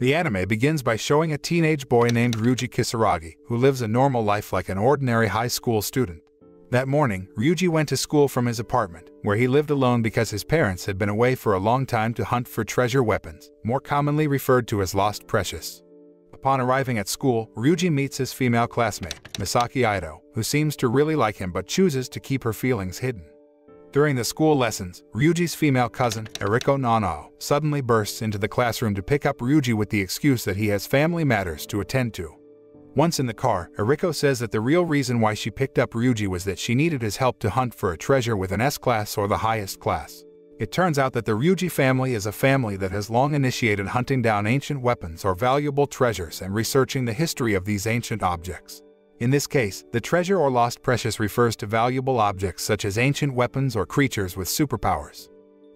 The anime begins by showing a teenage boy named Ryuji Kisaragi, who lives a normal life like an ordinary high school student. That morning, Ryuji went to school from his apartment, where he lived alone because his parents had been away for a long time to hunt for treasure weapons, more commonly referred to as lost precious. Upon arriving at school, Ryuji meets his female classmate, Misaki Ito, who seems to really like him but chooses to keep her feelings hidden. During the school lessons, Ryuji's female cousin, Eriko Nanao, suddenly bursts into the classroom to pick up Ryuji with the excuse that he has family matters to attend to. Once in the car, Eriko says that the real reason why she picked up Ryuji was that she needed his help to hunt for a treasure with an S-class or the highest class. It turns out that the Ryuji family is a family that has long initiated hunting down ancient weapons or valuable treasures and researching the history of these ancient objects. In this case, the treasure or lost precious refers to valuable objects such as ancient weapons or creatures with superpowers.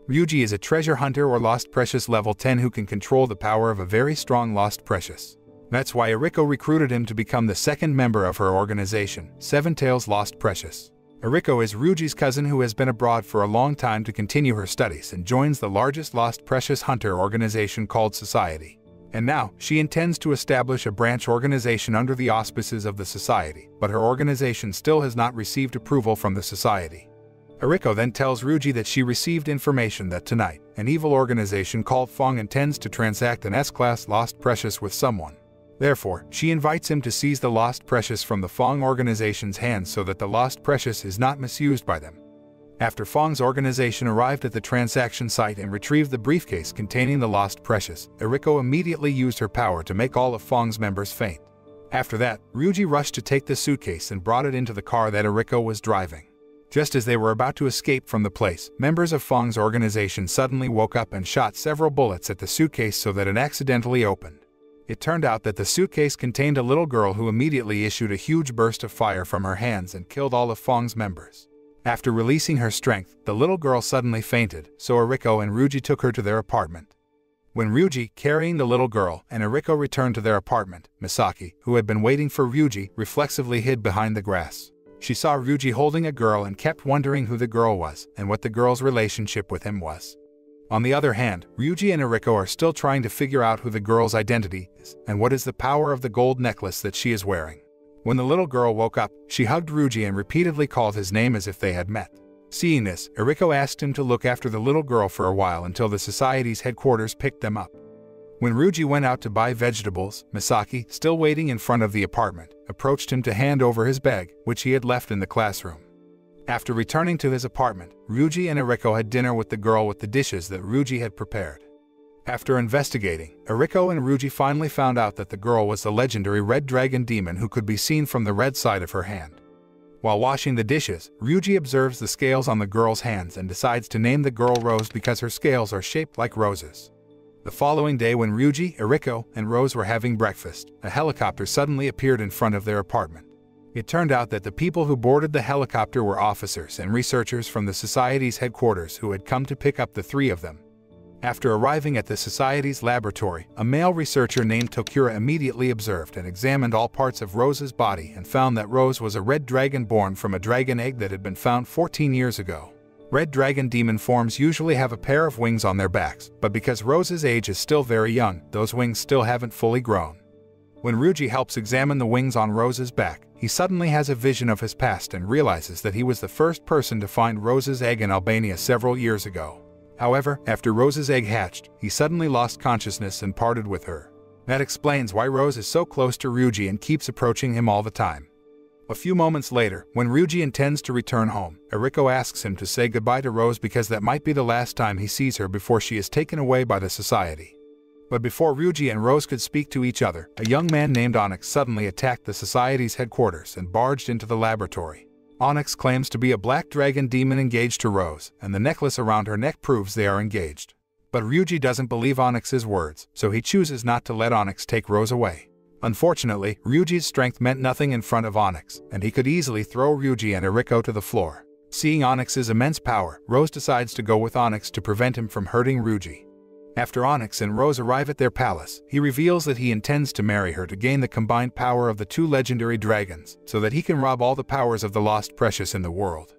Ryuji is a treasure hunter or lost precious level 10 who can control the power of a very strong lost precious. That's why Eriko recruited him to become the second member of her organization, Seven Tails Lost Precious. Eriko is Ryuji's cousin who has been abroad for a long time to continue her studies and joins the largest Lost Precious Hunter organization called Society. And now, she intends to establish a branch organization under the auspices of the Society, but her organization still has not received approval from the Society. Eriko then tells Ryuji that she received information that tonight, an evil organization called Fong intends to transact an S-Class Lost Precious with someone. Therefore, she invites him to seize the Lost Precious from the Fong organization's hands so that the Lost Precious is not misused by them. After Fong's organization arrived at the transaction site and retrieved the briefcase containing the Lost Precious, Eriko immediately used her power to make all of Fong's members faint. After that, Ryuji rushed to take the suitcase and brought it into the car that Eriko was driving. Just as they were about to escape from the place, members of Fong's organization suddenly woke up and shot several bullets at the suitcase so that it accidentally opened. It turned out that the suitcase contained a little girl who immediately issued a huge burst of fire from her hands and killed all of Fong's members. After releasing her strength, the little girl suddenly fainted, so Eriko and Ryuji took her to their apartment. When Ryuji, carrying the little girl, and Eriko returned to their apartment, Misaki, who had been waiting for Ryuji, reflexively hid behind the grass. She saw Ryuji holding a girl and kept wondering who the girl was and what the girl's relationship with him was. On the other hand, Ryuji and Eriko are still trying to figure out who the girl's identity is and what is the power of the gold necklace that she is wearing. When the little girl woke up, she hugged Ryuji and repeatedly called his name as if they had met. Seeing this, Eriko asked him to look after the little girl for a while until the society's headquarters picked them up. When Ryuji went out to buy vegetables, Misaki, still waiting in front of the apartment, approached him to hand over his bag, which he had left in the classroom. After returning to his apartment, Ryuji and Eriko had dinner with the girl with the dishes that Ryuji had prepared. After investigating, Eriko and Ryuji finally found out that the girl was the legendary Red Dragon Demon who could be seen from the red side of her hand. While washing the dishes, Ryuji observes the scales on the girl's hands and decides to name the girl Rose because her scales are shaped like roses. The following day when Ryuji, Eriko, and Rose were having breakfast, a helicopter suddenly appeared in front of their apartment. It turned out that the people who boarded the helicopter were officers and researchers from the Society's headquarters who had come to pick up the three of them. After arriving at the Society's laboratory, a male researcher named Tokura immediately observed and examined all parts of Rose's body and found that Rose was a red dragon born from a dragon egg that had been found 14 years ago. Red dragon demon forms usually have a pair of wings on their backs, but because Rose's age is still very young, those wings still haven't fully grown. When Ryuji helps examine the wings on Rose's back, he suddenly has a vision of his past and realizes that he was the first person to find Rose's egg in Albania several years ago. However, after Rose's egg hatched, he suddenly lost consciousness and parted with her. That explains why Rose is so close to Ryuji and keeps approaching him all the time. A few moments later, when Ryuji intends to return home, Eriko asks him to say goodbye to Rose because that might be the last time he sees her before she is taken away by the society. But before Ryuji and Rose could speak to each other, a young man named Onyx suddenly attacked the Society's headquarters and barged into the laboratory. Onyx claims to be a black dragon demon engaged to Rose, and the necklace around her neck proves they are engaged. But Ryuji doesn't believe Onyx's words, so he chooses not to let Onyx take Rose away. Unfortunately, Ryuji's strength meant nothing in front of Onyx, and he could easily throw Ryuji and Eriko to the floor. Seeing Onyx's immense power, Rose decides to go with Onyx to prevent him from hurting Ryuji. After Onyx and Rose arrive at their palace, he reveals that he intends to marry her to gain the combined power of the two legendary dragons, so that he can rob all the powers of the lost precious in the world.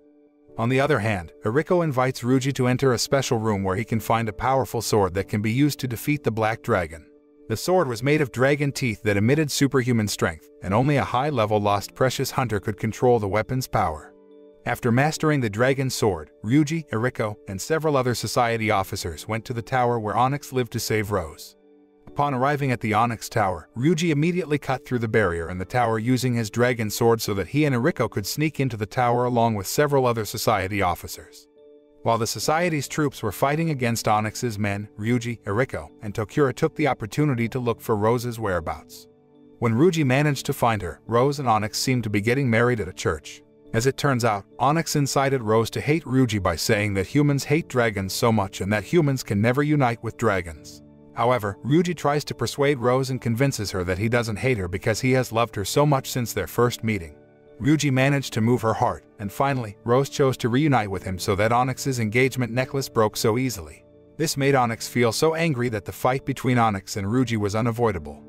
On the other hand, Eriko invites Ryuji to enter a special room where he can find a powerful sword that can be used to defeat the Black Dragon. The sword was made of dragon teeth that emitted superhuman strength, and only a high-level lost precious hunter could control the weapon's power. After mastering the dragon sword, Ryuji, Eriko, and several other society officers went to the tower where Onyx lived to save Rose. Upon arriving at the Onyx Tower, Ryuji immediately cut through the barrier in the tower using his dragon sword so that he and Eriko could sneak into the tower along with several other society officers. While the Society's troops were fighting against Onyx's men, Ryuji, Eriko, and Tokura took the opportunity to look for Rose's whereabouts. When Ryuji managed to find her, Rose and Onyx seemed to be getting married at a church. As it turns out, Onyx incited Rose to hate Ryuji by saying that humans hate dragons so much and that humans can never unite with dragons. However, Ryuji tries to persuade Rose and convinces her that he doesn't hate her because he has loved her so much since their first meeting. Ryuji managed to move her heart, and finally, Rose chose to reunite with him so that Onyx's engagement necklace broke so easily. This made Onyx feel so angry that the fight between Onyx and Ryuji was unavoidable.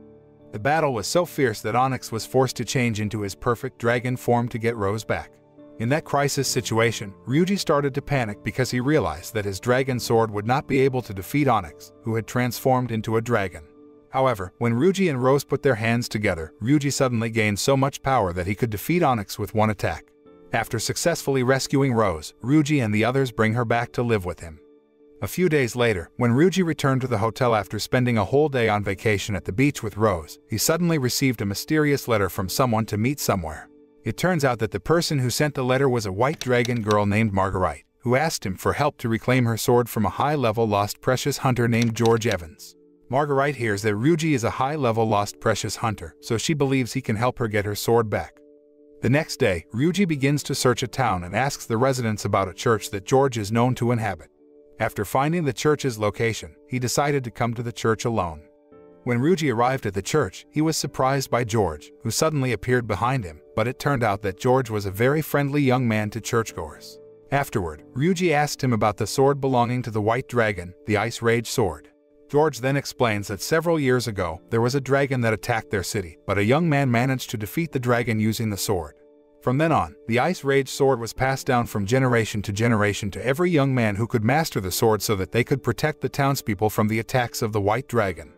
The battle was so fierce that Onyx was forced to change into his perfect dragon form to get Rose back. In that crisis situation, Ryuji started to panic because he realized that his dragon sword would not be able to defeat Onyx, who had transformed into a dragon. However, when Ryuji and Rose put their hands together, Ryuji suddenly gained so much power that he could defeat Onyx with one attack. After successfully rescuing Rose, Ryuji and the others bring her back to live with him. A few days later, when Ryuji returned to the hotel after spending a whole day on vacation at the beach with Rose, he suddenly received a mysterious letter from someone to meet somewhere. It turns out that the person who sent the letter was a white dragon girl named Marguerite, who asked him for help to reclaim her sword from a high-level lost precious hunter named George Evans. Marguerite hears that Ryuji is a high-level lost precious hunter, so she believes he can help her get her sword back. The next day, Ryuji begins to search a town and asks the residents about a church that George is known to inhabit. After finding the church's location, he decided to come to the church alone. When Ryuji arrived at the church, he was surprised by George, who suddenly appeared behind him, but it turned out that George was a very friendly young man to churchgoers. Afterward, Ryuji asked him about the sword belonging to the White Dragon, the Ice Rage sword. George then explains that several years ago, there was a dragon that attacked their city, but a young man managed to defeat the dragon using the sword. From then on, the Ice Rage sword was passed down from generation to generation to every young man who could master the sword so that they could protect the townspeople from the attacks of the White Dragon.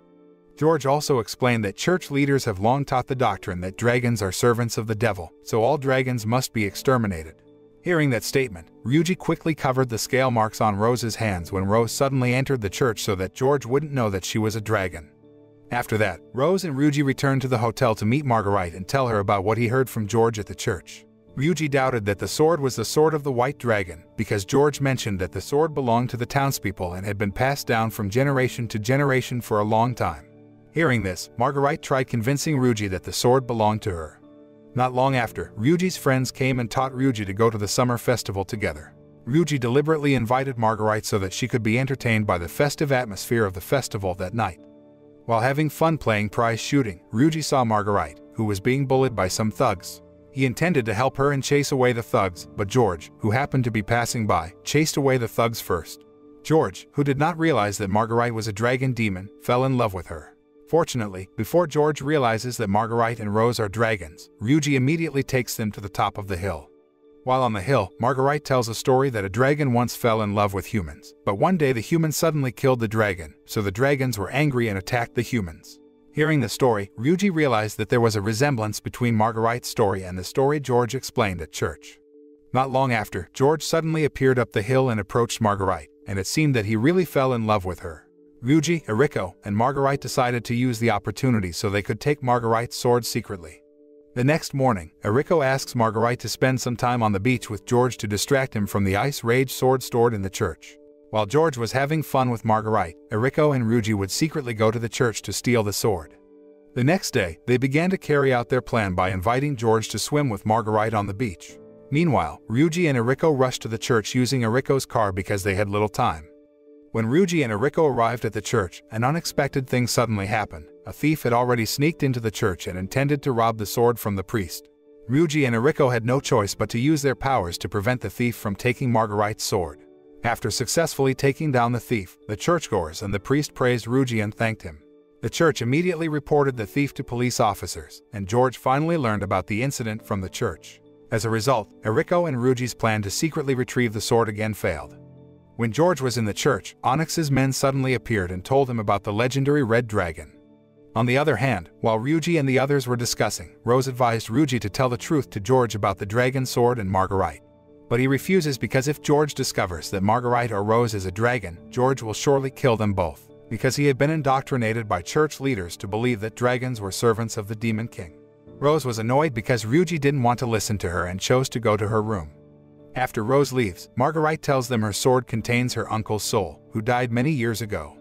George also explained that church leaders have long taught the doctrine that dragons are servants of the devil, so all dragons must be exterminated. Hearing that statement, Ryuji quickly covered the scale marks on Rose's hands when Rose suddenly entered the church so that George wouldn't know that she was a dragon. After that, Rose and Ryuji returned to the hotel to meet Marguerite and tell her about what he heard from George at the church. Ryuji doubted that the sword was the sword of the White Dragon because George mentioned that the sword belonged to the townspeople and had been passed down from generation to generation for a long time. Hearing this, Marguerite tried convincing Ryuji that the sword belonged to her. Not long after, Ryuji's friends came and taught Ryuji to go to the summer festival together. Ryuji deliberately invited Marguerite so that she could be entertained by the festive atmosphere of the festival that night. While having fun playing prize shooting, Ryuji saw Marguerite, who was being bullied by some thugs. He intended to help her and chase away the thugs, but George, who happened to be passing by, chased away the thugs first. George, who did not realize that Marguerite was a dragon demon, fell in love with her. Fortunately, before George realizes that Marguerite and Rose are dragons, Ryuji immediately takes them to the top of the hill. While on the hill, Marguerite tells a story that a dragon once fell in love with humans, but one day the humans suddenly killed the dragon, so the dragons were angry and attacked the humans. Hearing the story, Ryuji realized that there was a resemblance between Marguerite's story and the story George explained at church. Not long after, George suddenly appeared up the hill and approached Marguerite, and it seemed that he really fell in love with her. Ryuji, Eriko, and Marguerite decided to use the opportunity so they could take Marguerite's sword secretly. The next morning, Eriko asks Marguerite to spend some time on the beach with George to distract him from the ice rage sword stored in the church. While George was having fun with Marguerite, Eriko and Ryuji would secretly go to the church to steal the sword. The next day, they began to carry out their plan by inviting George to swim with Marguerite on the beach. Meanwhile, Ryuji and Eriko rushed to the church using Eriko's car because they had little time. When Ryuji and Eriko arrived at the church, an unexpected thing suddenly happened. A thief had already sneaked into the church and intended to rob the sword from the priest. Ryuji and Eriko had no choice but to use their powers to prevent the thief from taking Marguerite's sword. After successfully taking down the thief, the churchgoers and the priest praised Ryuji and thanked him. The church immediately reported the thief to police officers, and George finally learned about the incident from the church. As a result, Eriko and Ryuji's plan to secretly retrieve the sword again failed. When George was in the church, Onyx's men suddenly appeared and told him about the legendary Red Dragon. On the other hand, while Ryuji and the others were discussing, Rose advised Ryuji to tell the truth to George about the dragon sword and Marguerite. But he refuses because if George discovers that Marguerite or Rose is a dragon, George will surely kill them both, because he had been indoctrinated by church leaders to believe that dragons were servants of the Demon King. Rose was annoyed because Ryuji didn't want to listen to her and chose to go to her room. After Rose leaves, Marguerite tells them her sword contains her uncle's soul, who died many years ago.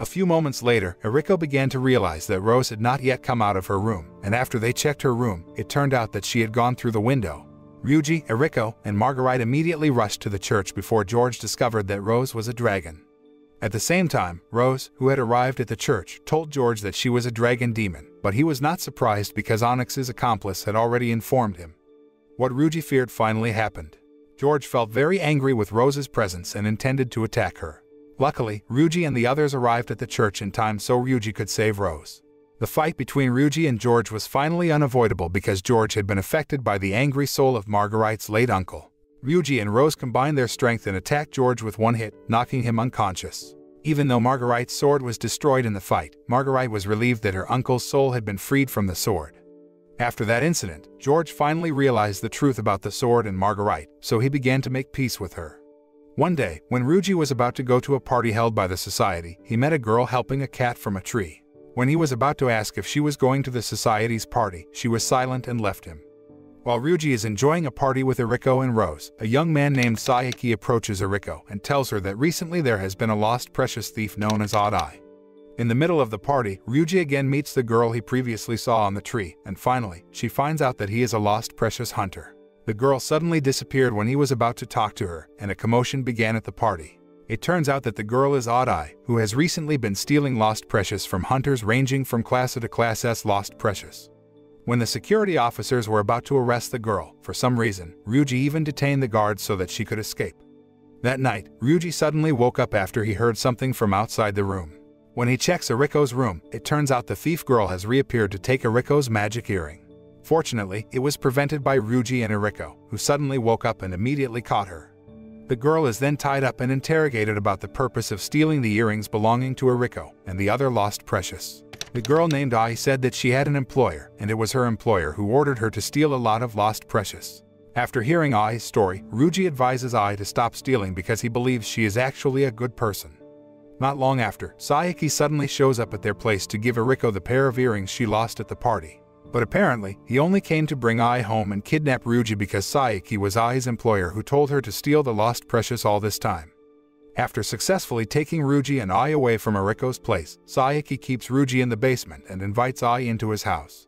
A few moments later, Eriko began to realize that Rose had not yet come out of her room, and after they checked her room, it turned out that she had gone through the window. Ryuji, Eriko, and Marguerite immediately rushed to the church before George discovered that Rose was a dragon. At the same time, Rose, who had arrived at the church, told George that she was a dragon demon, but he was not surprised because Onyx's accomplice had already informed him. What Ryuji feared finally happened. George felt very angry with Rose's presence and intended to attack her. Luckily, Ryuji and the others arrived at the church in time so Ryuji could save Rose. The fight between Ryuji and George was finally unavoidable because George had been affected by the angry soul of Marguerite's late uncle. Ryuji and Rose combined their strength and attacked George with one hit, knocking him unconscious. Even though Marguerite's sword was destroyed in the fight, Marguerite was relieved that her uncle's soul had been freed from the sword. After that incident, George finally realized the truth about the sword and Marguerite, so he began to make peace with her. One day, when Ryuji was about to go to a party held by the society, he met a girl helping a cat from a tree. When he was about to ask if she was going to the society's party, she was silent and left him. While Ryuji is enjoying a party with Eriko and Rose, a young man named Sayaki approaches Eriko and tells her that recently there has been a lost precious thief known as Odd Eye. In the middle of the party, Ryuji again meets the girl he previously saw on the tree, and finally, she finds out that he is a lost precious hunter. The girl suddenly disappeared when he was about to talk to her, and a commotion began at the party. It turns out that the girl is Odd Eye, who has recently been stealing Lost Precious from hunters ranging from Class A to Class S Lost Precious. When the security officers were about to arrest the girl, for some reason, Ryuji even detained the guards so that she could escape. That night, Ryuji suddenly woke up after he heard something from outside the room. When he checks Eriko's room, it turns out the thief girl has reappeared to take Eriko's magic earring. Fortunately, it was prevented by Ryuji and Eriko, who suddenly woke up and immediately caught her. The girl is then tied up and interrogated about the purpose of stealing the earrings belonging to Eriko and the other lost precious. The girl named Ai said that she had an employer, and it was her employer who ordered her to steal a lot of lost precious. After hearing Ai's story, Ryuji advises Ai to stop stealing because he believes she is actually a good person. Not long after, Sayaki suddenly shows up at their place to give Eriko the pair of earrings she lost at the party. But apparently, he only came to bring Ai home and kidnap Ryuji because Sayaki was Ai's employer who told her to steal the lost precious all this time. After successfully taking Ryuji and Ai away from Eriko's place, Sayaki keeps Ryuji in the basement and invites Ai into his house.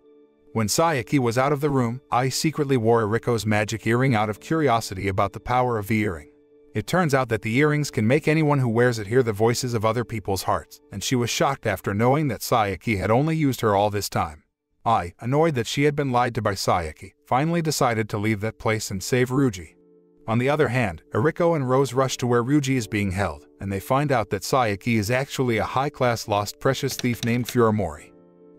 When Sayaki was out of the room, Ai secretly wore Eriko's magic earring out of curiosity about the power of the earring. It turns out that the earrings can make anyone who wears it hear the voices of other people's hearts, and she was shocked after knowing that Sayaki had only used her all this time. Ai, annoyed that she had been lied to by Sayaki, finally decided to leave that place and save Ryuji. On the other hand, Eriko and Rose rush to where Ryuji is being held, and they find out that Sayaki is actually a high-class lost precious thief named Furimori.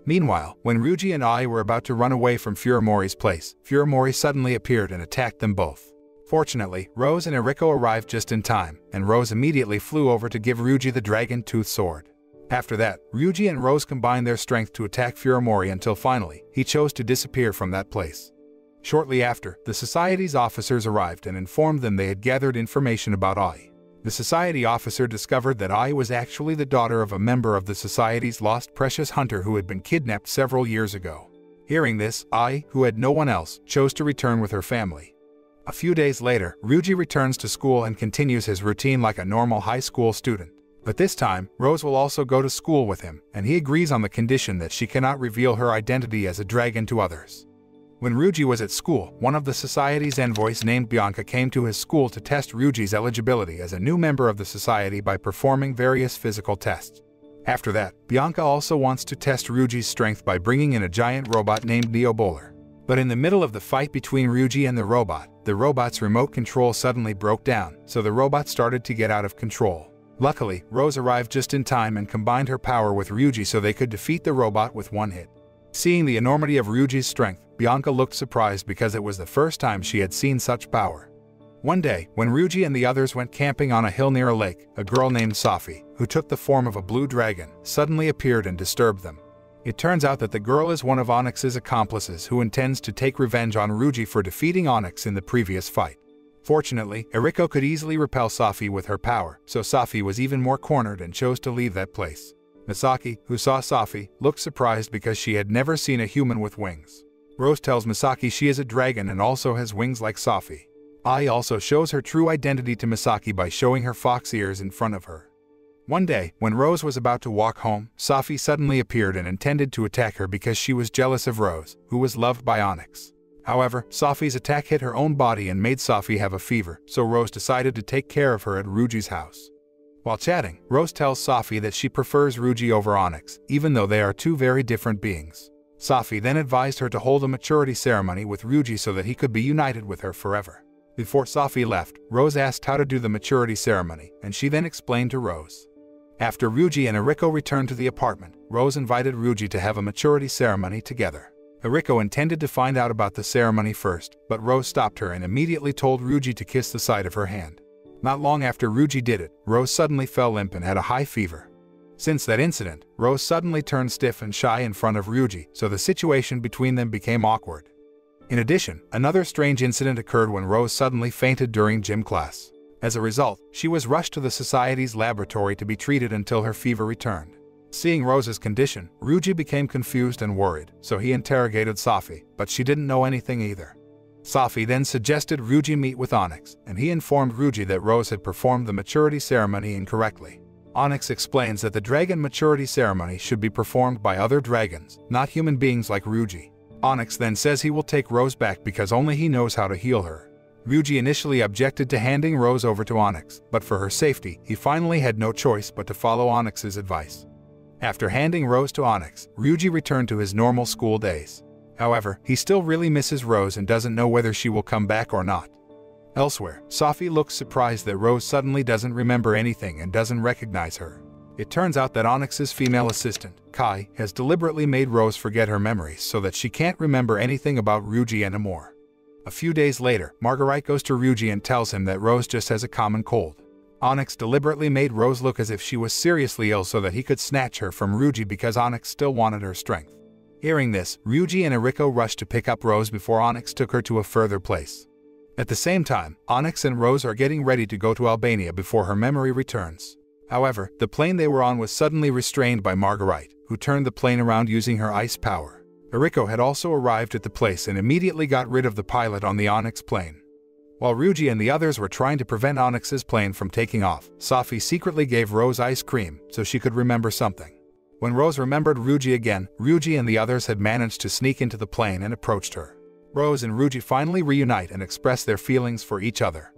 Meanwhile, when Ryuji and Ai were about to run away from Furimori's place, Furimori suddenly appeared and attacked them both. Fortunately, Rose and Eriko arrived just in time, and Rose immediately flew over to give Ryuji the dragon tooth sword. After that, Ryuji and Rose combined their strength to attack Furimori until finally, he chose to disappear from that place. Shortly after, the Society's officers arrived and informed them they had gathered information about Ai. The Society officer discovered that Ai was actually the daughter of a member of the Society's lost precious hunter who had been kidnapped several years ago. Hearing this, Ai, who had no one else, chose to return with her family. A few days later, Ryuji returns to school and continues his routine like a normal high school student. But this time, Rose will also go to school with him, and he agrees on the condition that she cannot reveal her identity as a dragon to others. When Ryuji was at school, one of the society's envoys named Bianca came to his school to test Ryuji's eligibility as a new member of the society by performing various physical tests. After that, Bianca also wants to test Ryuji's strength by bringing in a giant robot named Neo Bowler. But in the middle of the fight between Ryuji and the robot, the robot's remote control suddenly broke down, so the robot started to get out of control. Luckily, Rose arrived just in time and combined her power with Ryuji so they could defeat the robot with one hit. Seeing the enormity of Ryuji's strength, Bianca looked surprised because it was the first time she had seen such power. One day, when Ryuji and the others went camping on a hill near a lake, a girl named Safi, who took the form of a blue dragon, suddenly appeared and disturbed them. It turns out that the girl is one of Onyx's accomplices who intends to take revenge on Ryuji for defeating Onyx in the previous fight. Fortunately, Eriko could easily repel Safi with her power, so Safi was even more cornered and chose to leave that place. Misaki, who saw Safi, looked surprised because she had never seen a human with wings. Rose tells Misaki she is a dragon and also has wings like Safi. Ai also shows her true identity to Misaki by showing her fox ears in front of her. One day, when Rose was about to walk home, Safi suddenly appeared and intended to attack her because she was jealous of Rose, who was loved by Onyx. However, Safi's attack hit her own body and made Safi have a fever, so Rose decided to take care of her at Ryuji's house. While chatting, Rose tells Safi that she prefers Ryuji over Onyx, even though they are two very different beings. Safi then advised her to hold a maturity ceremony with Ryuji so that he could be united with her forever. Before Safi left, Rose asked how to do the maturity ceremony, and she then explained to Rose. After Ryuji and Eriko returned to the apartment, Rose invited Ryuji to have a maturity ceremony together. Eriko intended to find out about the ceremony first, but Rose stopped her and immediately told Ryuji to kiss the side of her hand. Not long after Ryuji did it, Rose suddenly fell limp and had a high fever. Since that incident, Rose suddenly turned stiff and shy in front of Ryuji, so the situation between them became awkward. In addition, another strange incident occurred when Rose suddenly fainted during gym class. As a result, she was rushed to the Society's laboratory to be treated until her fever returned. Seeing Rose's condition, Ryuji became confused and worried, so he interrogated Safi, but she didn't know anything either. Safi then suggested Ryuji meet with Onyx, and he informed Ryuji that Rose had performed the maturity ceremony incorrectly. Onyx explains that the dragon maturity ceremony should be performed by other dragons, not human beings like Ryuji. Onyx then says he will take Rose back because only he knows how to heal her. Ryuji initially objected to handing Rose over to Onyx, but for her safety, he finally had no choice but to follow Onyx's advice. After handing Rose to Onyx, Ryuji returned to his normal school days. However, he still really misses Rose and doesn't know whether she will come back or not. Elsewhere, Safi looks surprised that Rose suddenly doesn't remember anything and doesn't recognize her. It turns out that Onyx's female assistant, Kai, has deliberately made Rose forget her memories so that she can't remember anything about Ryuji anymore. A few days later, Marguerite goes to Ryuji and tells him that Rose just has a common cold. Onyx deliberately made Rose look as if she was seriously ill so that he could snatch her from Ryuji because Onyx still wanted her strength. Hearing this, Ryuji and Eriko rushed to pick up Rose before Onyx took her to a further place. At the same time, Onyx and Rose are getting ready to go to Albania before her memory returns. However, the plane they were on was suddenly restrained by Marguerite, who turned the plane around using her ice power. Eriko had also arrived at the place and immediately got rid of the pilot on the Onyx plane. While Ryuji and the others were trying to prevent Onyx's plane from taking off, Safi secretly gave Rose ice cream so she could remember something. When Rose remembered Ryuji again, Ryuji and the others had managed to sneak into the plane and approached her. Rose and Ryuji finally reunite and express their feelings for each other.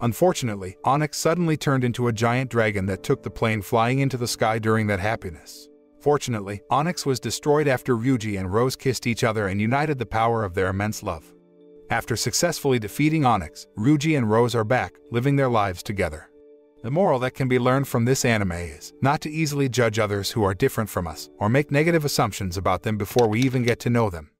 Unfortunately, Onyx suddenly turned into a giant dragon that took the plane flying into the sky during that happiness. Fortunately, Onyx was destroyed after Ryuji and Rose kissed each other and united the power of their immense love. After successfully defeating Onyx, Ryuji and Rose are back, living their lives together. The moral that can be learned from this anime is not to easily judge others who are different from us or make negative assumptions about them before we even get to know them.